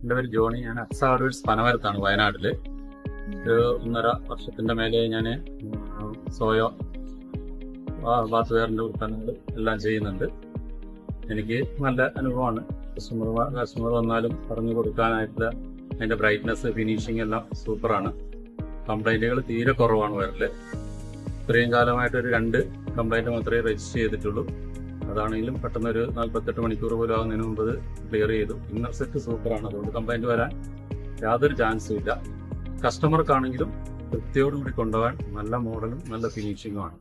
എന്റെ പേര് ജോണി. ഞാൻ അക്സ ഹാർഡ്വേഴ്സ് പനമരത്താണ് വയനാട്ടിൽ. ഒരു ഒന്നര വർഷത്തിന്റെ മേലെ ഞാൻ സോയോ ബാത്ത് വെയറിന്റെ ഉൽപ്പന്നങ്ങൾ എല്ലാം ചെയ്യുന്നുണ്ട്. എനിക്ക് നല്ല അനുഭവമാണ്. കസ്റ്റമർ കസ്റ്റമർ വന്നാലും പറഞ്ഞു കൊടുക്കാനായിട്ടുള്ള അതിന്റെ ബ്രൈറ്റ്നസ് ഫിനിഷിംഗ് എല്ലാം സൂപ്പറാണ്. കംപ്ലൈന്റുകൾ തീരെ കുറവാണ് വയറിൽ ഇത്രയും കാലമായിട്ട് ഒരു രണ്ട് കംപ്ലൈന്റ് മാത്രമേ രജിസ്റ്റർ ചെയ്തിട്ടുള്ളൂ. അതാണെങ്കിലും പെട്ടെന്ന് ഒരു നാൽപ്പത്തെട്ട് മണിക്കൂർ പോലും ആകുന്നതിന് മുമ്പ് ക്ലിയർ ചെയ്തു. ഇന്നർ സെറ്റ് സൂപ്പറാണ് അതുകൊണ്ട് കംപ്ലൈന്റ് വരാൻ യാതൊരു ചാൻസും ഇല്ല. കസ്റ്റമർക്കാണെങ്കിലും തൃപ്തിയോടുകൂടി കൊണ്ടുപോകാൻ നല്ല മോഡലും നല്ല ഫിനിഷിങ്ങുമാണ്